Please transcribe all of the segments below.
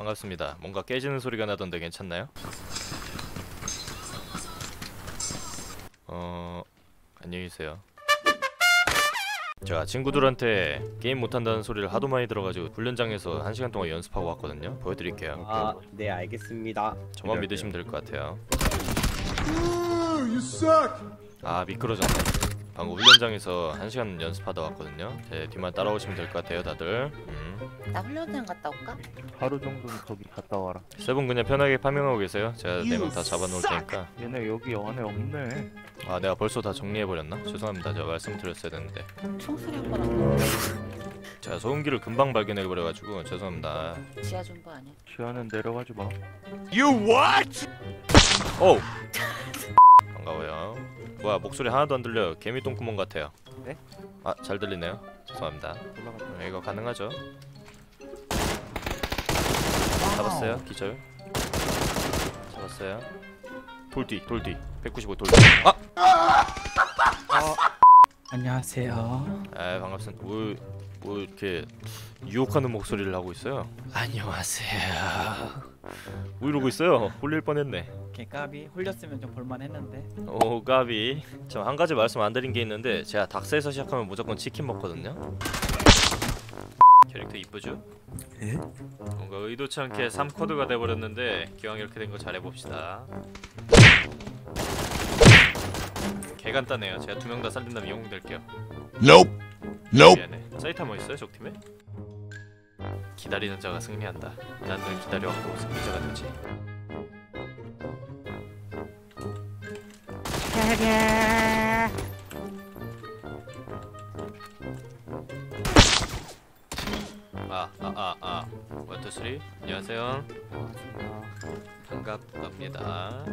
반갑습니다. 뭔가 깨지는 소리가 나던데 괜찮나요? 어... 안녕히 계세요. 제가 친구들한테 게임 못한다는 소리를 하도 많이 들어가지고 훈련장에서 한 시간 동안 연습하고 왔거든요. 보여드릴게요. 아, 네 알겠습니다. 저만 믿으시면 될 것 같아요. 아 미끄러졌네. 방금 훈련장에서 한 시간 연습하다 왔거든요. 제 뒤만 따라오시면 될 것 같아요, 다들. 음. 나 훈련장 갔다 올까? 하루 정도는 거기 갔다 와라. 세분 그냥 편하게 farming하고 계세요. 제가 네 명 다 잡아놓을 테니까. 얘네 여기 안에 없네. 아 내가 벌써 다 정리해버렸나? 죄송합니다. 제가 말씀드렸어야 되는데. 총소리 한번안 제가 소음기를 금방 발견해버려가지고 죄송합니다. 지하 존버 아니야? 지하는 내려가지 마. You what? 오! 반가워요. 뭐야 목소리 하나도 안 들려요. 개미 똥구멍 같아요. 네? 아잘 들리네요. 죄송합니다. 네, 이거 가능하죠? 잡았어요. 기절. 잡았어요. 돌뒤 돌뒤 195 돌뒤. 아! 안녕하세요. 아 반갑습니다. 뭐, 뭐 이렇게 유혹하는 목소리를 하고 있어요? 안녕하세요. 뭐 이러고 있어요? 홀릴 뻔했네. 개까비 홀렸으면 좀 볼만 했는데. 오 가비. 저한 가지 말씀 안 드린 게 있는데 제가 닥스에서 시작하면 무조건 치킨 먹거든요. 캐릭터 이쁘죠? 예? 뭔가 의도치 않게 3코드가 돼버렸는데 기왕 이렇게 된 거 잘해봅시다. 개 간단해요. 제가 두 명 다 살린다면 영웅 될게요. Nope. Nope. 미안해. 사이타 뭐 있어요 적팀에? 기다리는 자가 승리한다. 난널 기다려왔고 승리자가 되지. 아, three. 안녕하세요. 반갑습니다.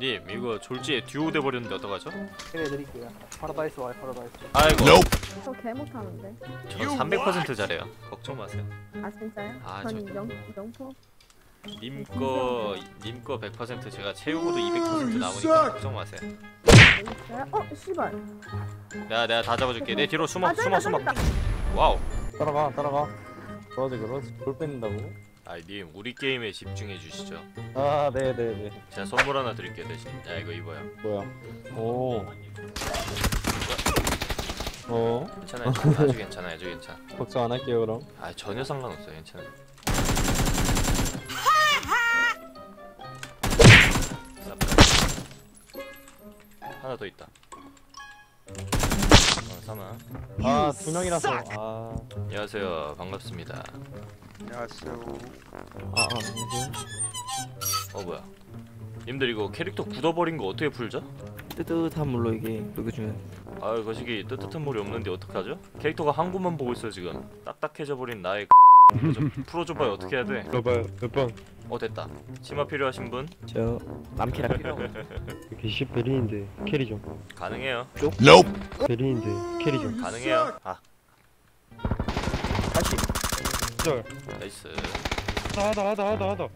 님, 이거 졸지에 듀오 돼버렸는데 어떡하죠? 해드릴게요. 파라다이스 와요, 파라다이스. 아이고. 저 개 못하는데. 저300% 잘해요. 걱정 마세요. 아 진짜요? 아, 전 영, 영포. 님거 님거 100% 제가 채우고도 200% You 남으니까 suck. 걱정 마세요. 있어요? 어, 씨발. 내가 내가 다 잡아줄게. 내 뒤로 숨어 아, 숨어 숨어. 와우. 따라가, 따라가. 그러지, 그러지. 돌 뺏는다고? 아님 우리 게임에 집중해 주시죠. 아, 네, 네, 네. 제가 선물 하나 드릴게요 대신. 야 이거 입어요. 뭐야? 오. 어, 괜찮아요. 아주 괜찮아요. 아주 괜찮아. 걱정 안 할게요, 그럼. 아 전혀 상관없어요. 괜찮아요. 하나 더 있다. 어, 사마. 아, 두 명이라서. 아, 안녕하세요. 반갑습니다. 안녕하세요. 아, 아, 안녕하세요. 어 뭐야? 님들 이거 캐릭터 굳어버린 거 어떻게 풀죠? 뜨뜻한 물로 이게 녹여주면 아 거시기 뜨뜻한 물이 없는데 어떡하죠? 캐릭터가 한 곳만 보고 있어 지금 딱딱해져 버린 나의 좀 풀어줘봐요 어떻게 해야 돼? 몇번, 몇 번? 어 됐다 치마 필요하신 분? 저 남캐라 필요 없어. 이게 베린인데, 캐리 좀. 가능해요 Nope. 베린인데, 캐리 좀. 가능해요 아 다시. 절. 나이스 하다, 하다, 하다, 하다.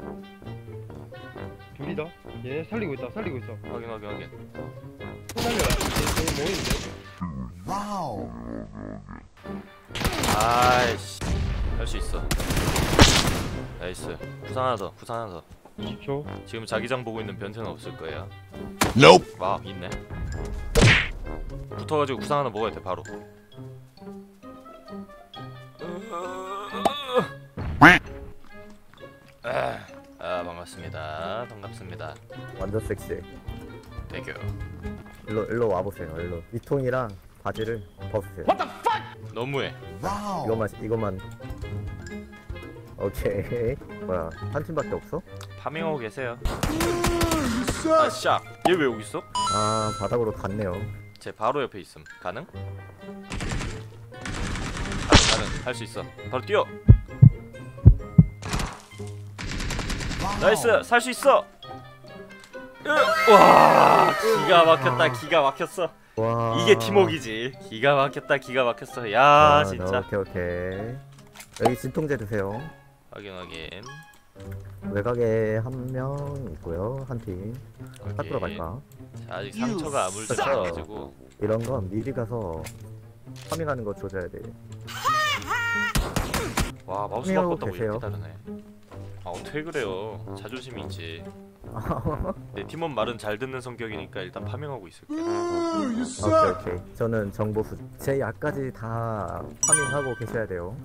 둘이다. 얘 살리고 있다, 살리고 있어. 확인 확인 확인 또 살려. 얘, 얘 뭐인데? Wow. 아이씨 할 수 있어 나이스 부산 하나 더 부산 하나 더 20초. 지금 자기장 보고 있는 변태는 없을 거예요 Nope. 와 있네 붙어가지고 구상 하나 먹어야 돼 바로 아, 아 반갑습니다 반갑습니다 완전 섹시해. 대교 일로 일로 와보세요. 일로 이 통이랑 바지를 벗으세요. 너무해 Wow. 이것만 이것만. 오케이. 뭐야 한 팀밖에 없어? farming하고 계세요 suck. 아씨얘 왜 여기 있어? 아 바닥으로 갔네요. 제 바로 옆에 있음 가능? 가능 가능 할 수 있어 바로 뛰어 nice 살 수 있어 으, 와 기가 막혔다 기가 막혔어 와. 이게 팀워크이지 기가 막혔다 기가 막혔어 야 아, 진짜 오케이 오케이. 여기 진통제 드세요. 확인 확인 외곽에 한 명 있고요. 한 팀. 오케이. 밖으로 갈까? 자, 아직 상처가 아물지 않아가지고 이런 건 미리 가서 파밍하는 거 조져야 돼. 와 마우스 흥미하고 바꿨다고 계세요. 이렇게 다르네 아 어떻게 그래요 자존심이 있지 내 팀원 말은 잘 듣는 성격이니까 일단 farming하고 있을게 오케이 오케이. 저는 정보 수 제 약까지 다 farming하고 계셔야 돼요.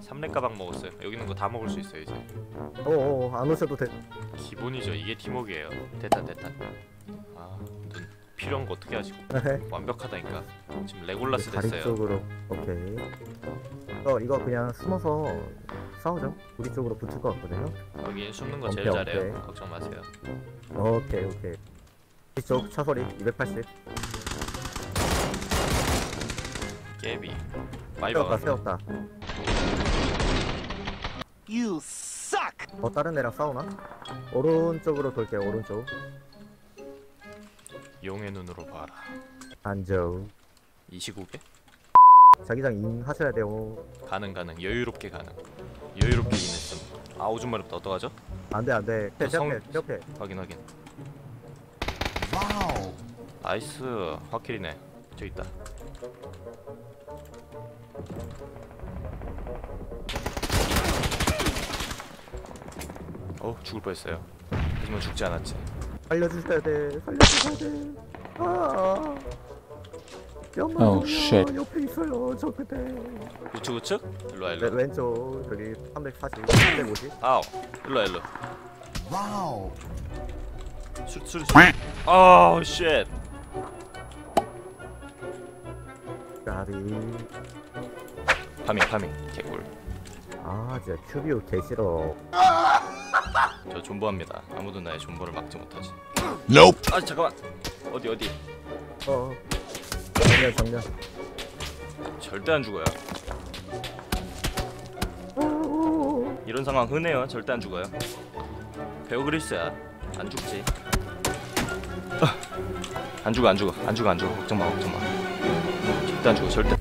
삼렙 가방 먹었어요 여기 있는 거 다 먹을 수 있어요 이제 어어 안 오셔도 돼. 기본이죠 이게 팀워크예요 대탄 대탄 아눈 필요한 거 어떻게 하시고 완벽하다니까 지금 레골라스 다리 됐어요 쪽으로 오케이. 어 이거 그냥 숨어서 싸우죠. 우리 쪽으로 붙을 것 같거든요. 여기 숨는 거 제일 오케이, 잘해요 오케이. 걱정 마세요 오케이 오케이. 이쪽 차소리 280. 깨비 많이 세웠다 박았네 세웠다. You suck. 어 다른 애랑 싸우나? 오른쪽으로 돌게요 오른쪽. 용의 눈으로 봐라 앉아. 이 시국에 자기장 in 하셔야 돼요. 가능 가능 여유롭게 가능 여유롭게 in했음 아 오줌 마렵다 어떡하죠? 안돼 안돼. 저 성- 옆에 옆에. 확인 확인 Wow. nice 확킬이네 저기 있다 어 죽을 뻔했어요 하지만 죽지 않았지 살려주셔야 돼. 살려주셔야 돼. 아. 연막 옆에 있어요. 저 그때. 우측 우측? 일로와 왼- 일로 왼쪽 저기 340, 350. 아우 일로와 일로 Wow. 술술 아우 shit 까비. farming farming 개꿀. 아 진짜 QBU 개 싫어. 저 존버합니다. 아무도 나의 존버를 막지 못하지. Nope. 아 잠깐만. 어디 어디? 어. 정면 정면. 절대 안 죽어요. 오. 이런 상황 흔해요. 절대 안 죽어요. 베어그릴스야. 안 죽지. 아, 안 죽어 안 죽어. 안 죽어 안 죽어. 걱정 마 걱정 마. 절대 안 죽어 절대